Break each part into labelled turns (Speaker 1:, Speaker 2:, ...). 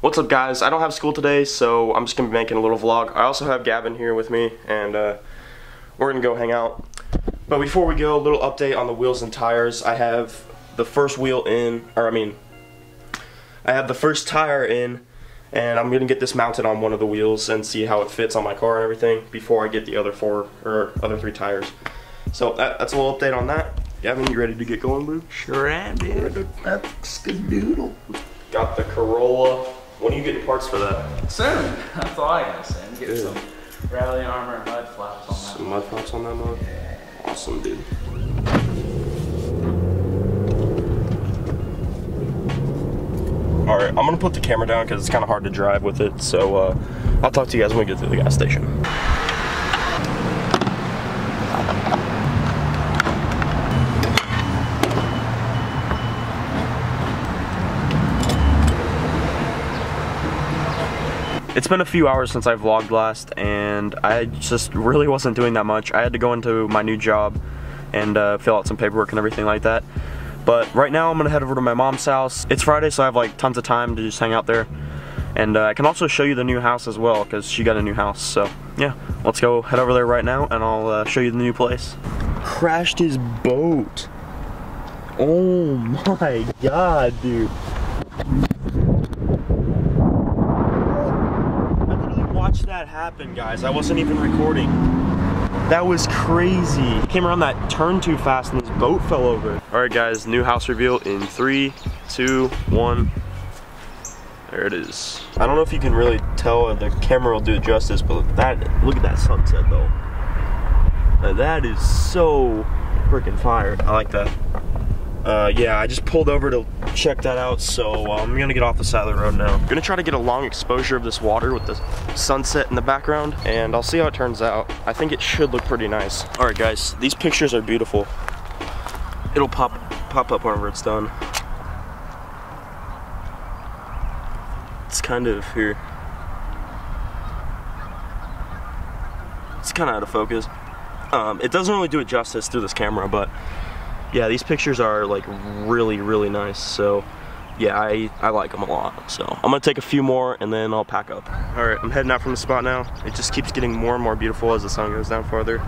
Speaker 1: What's up guys? I don't have school today, so I'm just gonna be making a little vlog. I also have Gavin here with me, and uh, we're gonna go hang out. But before we go, a little update on the wheels and tires. I have the first wheel in, or I mean, I have the first tire in, and I'm gonna get this mounted on one of the wheels and see how it fits on my car and everything before I get the other four, or other three tires. So that, that's a little update on that. Gavin, you ready to get going, boo?
Speaker 2: Sure am, dude. That's good doodle.
Speaker 1: Got the Corolla. Parts for that?
Speaker 2: Soon. That's all I gotta say. I'm getting some rally armor and mud flaps on that.
Speaker 1: Some mud flaps on that mode? Awesome, dude. Alright, I'm gonna put the camera down because it's kind of hard to drive with it, so uh, I'll talk to you guys when we get to the gas station. It's been a few hours since I vlogged last, and I just really wasn't doing that much. I had to go into my new job and uh, fill out some paperwork and everything like that. But right now, I'm gonna head over to my mom's house. It's Friday, so I have like tons of time to just hang out there. And uh, I can also show you the new house as well, because she got a new house. So yeah, let's go head over there right now, and I'll uh, show you the new place. Crashed his boat. Oh my god, dude. I literally watched that happen, guys. I wasn't even recording. That was crazy. Came around that turn too fast and this boat fell over. All right, guys, new house reveal in three, two, one. There it is. I don't know if you can really tell, uh, the camera will do it justice, but that, look at that sunset though. Now, that is so freaking fire. I like that. Uh, yeah, I just pulled over to check that out, so uh, I'm gonna get off the side of the road now. I'm gonna try to get a long exposure of this water with the sunset in the background, and I'll see how it turns out. I think it should look pretty nice. All right, guys, these pictures are beautiful. It'll pop pop up whenever it's done. It's kind of here. It's kind of out of focus. Um, it doesn't really do it justice through this camera, but yeah, these pictures are like really, really nice. So yeah, I, I like them a lot. So I'm gonna take a few more and then I'll pack up. All right, I'm heading out from the spot now. It just keeps getting more and more beautiful as the sun goes down farther.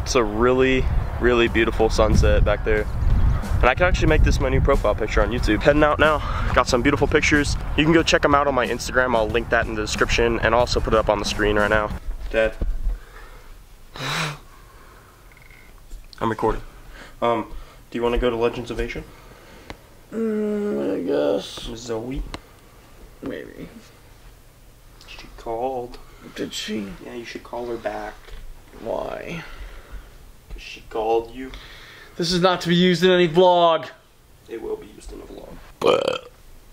Speaker 1: It's a really, really beautiful sunset back there. And I can actually make this my new profile picture on YouTube. Heading out now, got some beautiful pictures. You can go check them out on my Instagram. I'll link that in the description and also put it up on the screen right now. Dad. I'm recording. Um, do you want to go to Legends of Asia?
Speaker 2: Mm, I guess.
Speaker 1: Zoe?
Speaker 2: Maybe.
Speaker 1: She called.
Speaker 2: Did she?
Speaker 1: Yeah, you should call her back.
Speaker 2: Why?
Speaker 1: Cause she called you.
Speaker 2: This is not to be used in any vlog.
Speaker 1: It will be used in a vlog. But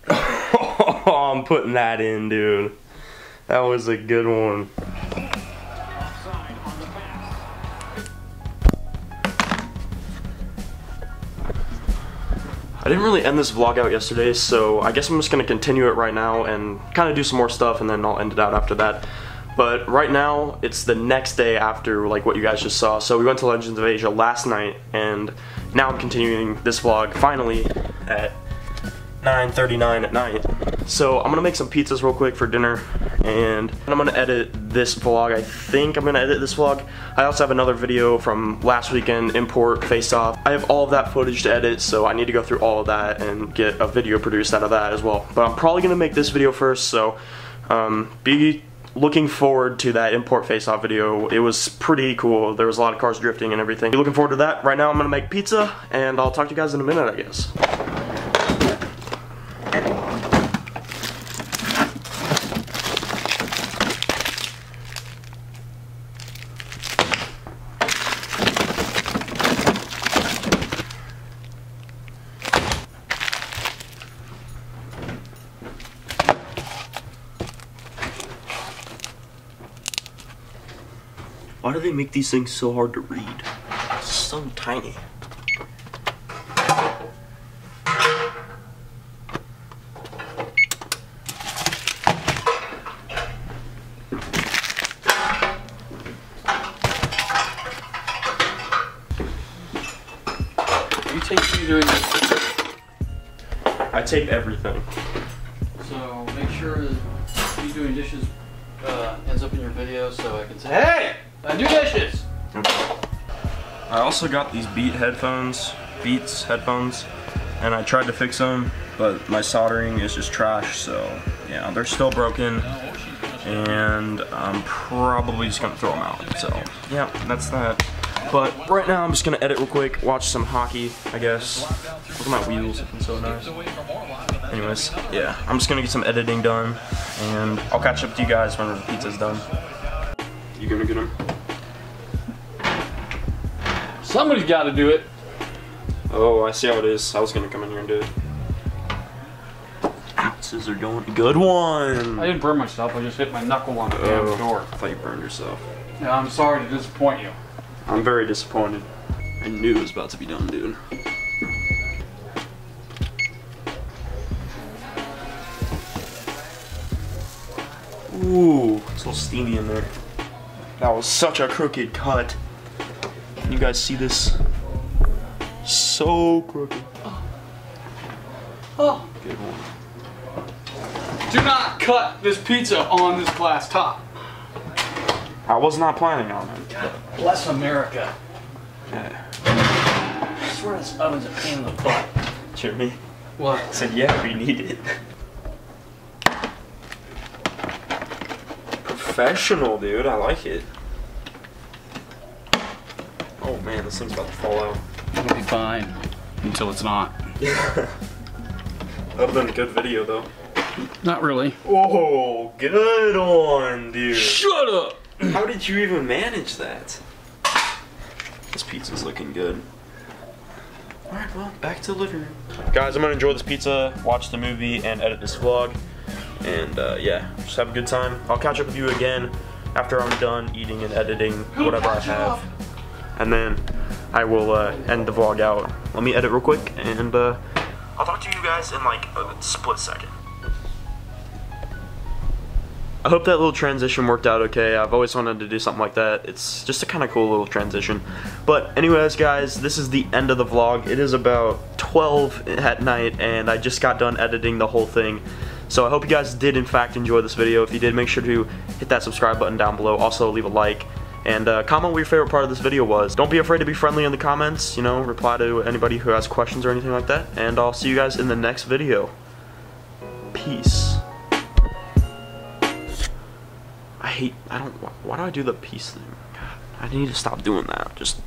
Speaker 1: I'm putting that in, dude. That was a good one. I didn't really end this vlog out yesterday, so I guess I'm just gonna continue it right now and kind of do some more stuff and then I'll end it out after that. But right now, it's the next day after like what you guys just saw. So we went to Legends of Asia last night and now I'm continuing this vlog finally at 9.39 at night. So I'm gonna make some pizzas real quick for dinner and I'm gonna edit this vlog. I think I'm gonna edit this vlog. I also have another video from last weekend, import, face off. I have all of that footage to edit, so I need to go through all of that and get a video produced out of that as well. But I'm probably gonna make this video first, so um, be looking forward to that import face-off video. It was pretty cool. There was a lot of cars drifting and everything. Be looking forward to that. Right now I'm gonna make pizza, and I'll talk to you guys in a minute, I guess. Why do they make these things so hard to read? It's so tiny.
Speaker 2: You take you doing this.
Speaker 1: I tape everything.
Speaker 2: So make
Speaker 3: sure that me doing dishes uh, ends up in your video so I can say, hey, I do dishes.
Speaker 1: I also got these Beat headphones, Beats headphones, and I tried to fix them, but my soldering is just trash, so yeah, they're still broken, and I'm probably just gonna throw them out, so yeah, that's that. But right now I'm just gonna edit real quick, watch some hockey, I guess. Look at my wheels, looking so nice. Anyways, yeah, I'm just gonna get some editing done, and I'll catch up to you guys when the pizza's done. You gonna get them?
Speaker 3: Somebody's got to do it.
Speaker 1: Oh, I see how it is. I was gonna come in here and do it. Ounces are going. Good one.
Speaker 3: I didn't burn myself. I just hit my knuckle on the oh, damn
Speaker 1: Oh,
Speaker 3: door.
Speaker 1: I thought you burned yourself.
Speaker 3: Yeah, I'm sorry to disappoint you.
Speaker 1: I'm very disappointed. I knew it was about to be done, dude. Ooh, it's a little steamy in there. That was such a crooked cut. Can you guys see this? So crooked.
Speaker 3: Oh.
Speaker 1: Good one.
Speaker 3: Do not cut this pizza on this glass top.
Speaker 1: I was not planning on it.
Speaker 3: Bless America.
Speaker 1: Yeah.
Speaker 3: I swear this oven's a pain in the butt.
Speaker 1: Jeremy
Speaker 3: What?
Speaker 1: said, yeah, we need it. Professional, dude. I like it. Oh man, this thing's about to fall out.
Speaker 3: It'll be fine until it's not.
Speaker 1: That would have been a good video, though.
Speaker 3: Not really.
Speaker 1: Oh, good one, dude.
Speaker 3: Shut up.
Speaker 1: How did you even manage that? This pizza's looking good. Alright, well, back to the living room. Guys, I'm gonna enjoy this pizza, watch the movie, and edit this vlog. And uh, yeah, just have a good time. I'll catch up with you again after I'm done eating and editing whatever I have. And then I will uh, end the vlog out. Let me edit real quick, and uh, I'll talk to you guys in like a split second. I hope that little transition worked out okay. I've always wanted to do something like that. It's just a kind of cool little transition. But anyways, guys, this is the end of the vlog. It is about 12 at night, and I just got done editing the whole thing. So I hope you guys did, in fact, enjoy this video. If you did, make sure to hit that subscribe button down below. Also, leave a like. And uh, comment what your favorite part of this video was. Don't be afraid to be friendly in the comments. You know, reply to anybody who has questions or anything like that. And I'll see you guys in the next video. Peace. I hate, I don't, why, do I do the peace thing? God, I need to stop doing that. Just